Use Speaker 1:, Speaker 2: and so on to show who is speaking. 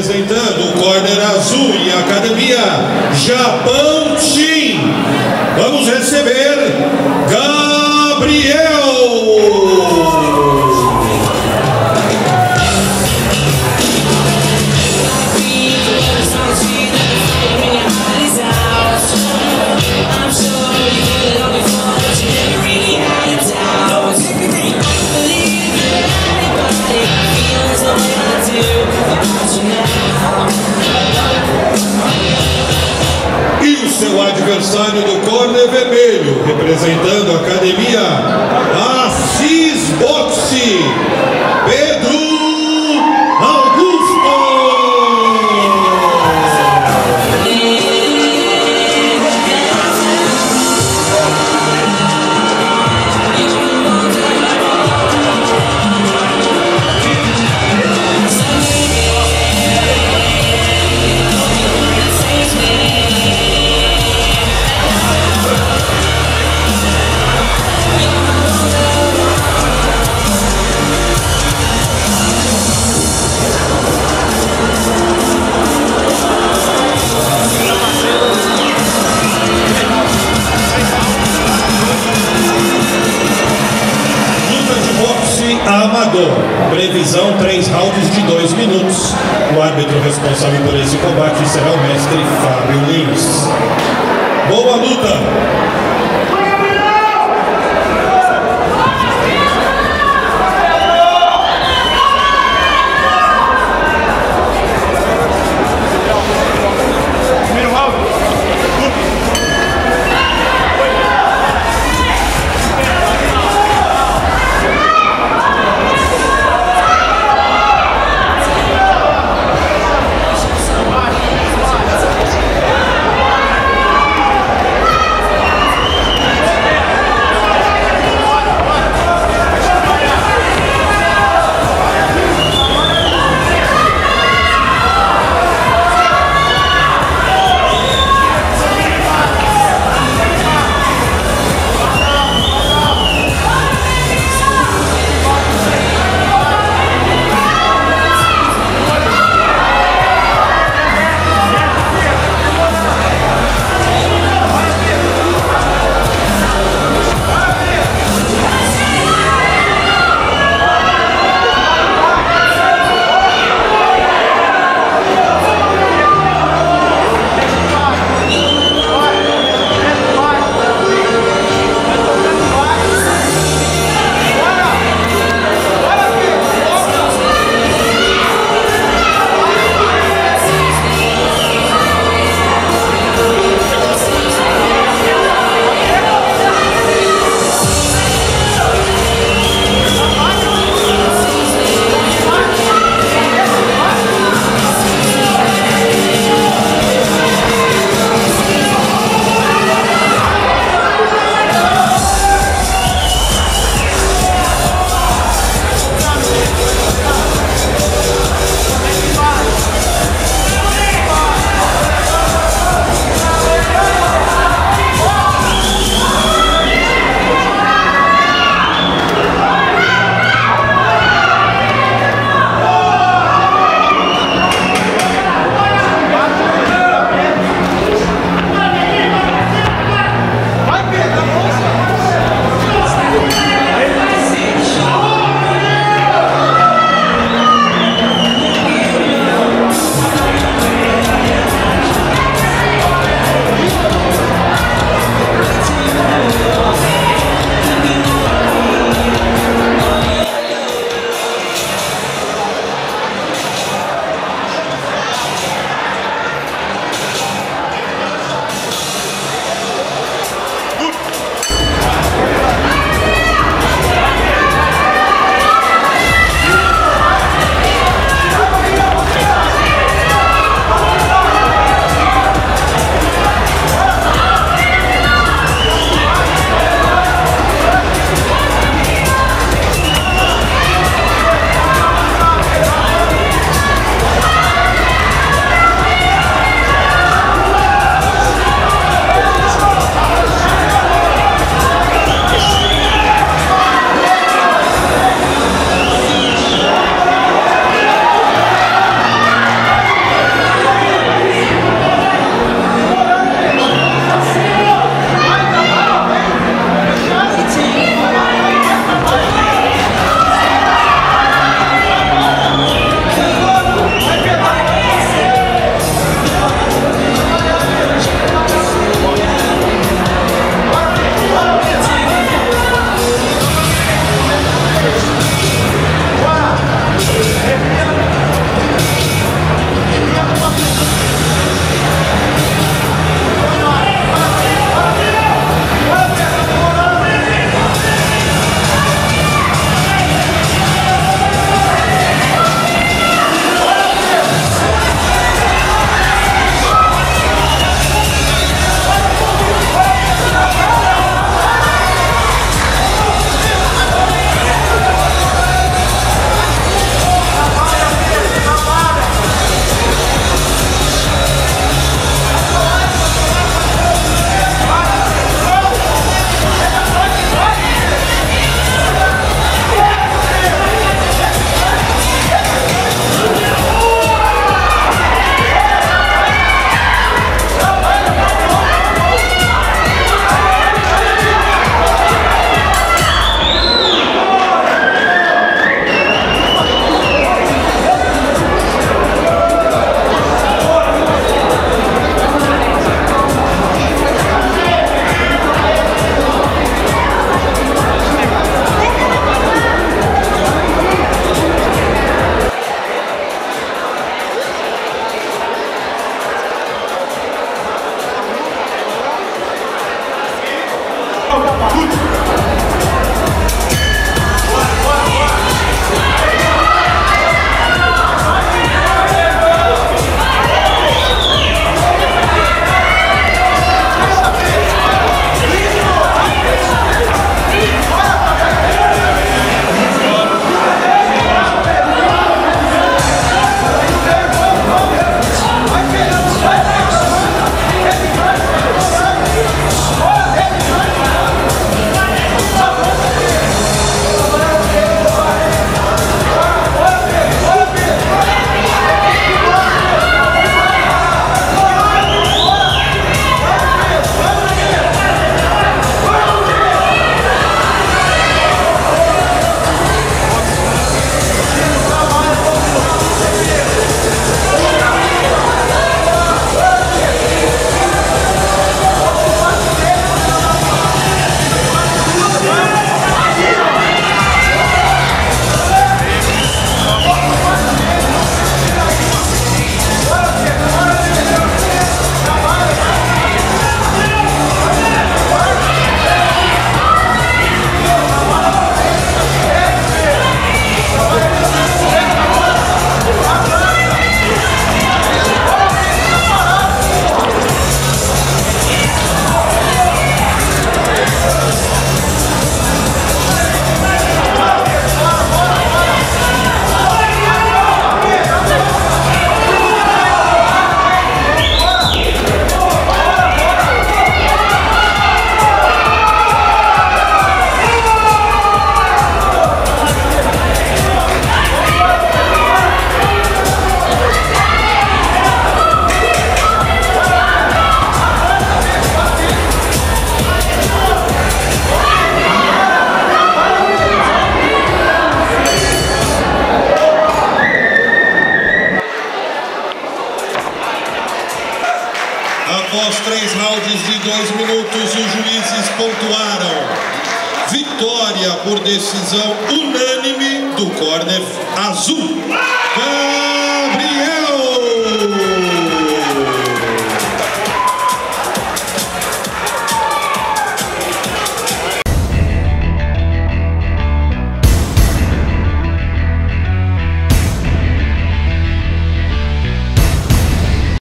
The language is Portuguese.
Speaker 1: representando o corner azul e a academia Japão vermelho, representando a academia Previsão: três rounds de dois minutos. O árbitro responsável por esse combate será o mestre Fábio Lins. Boa luta! Rounds de dois minutos, os juízes pontuaram. Vitória por decisão unânime do corner azul.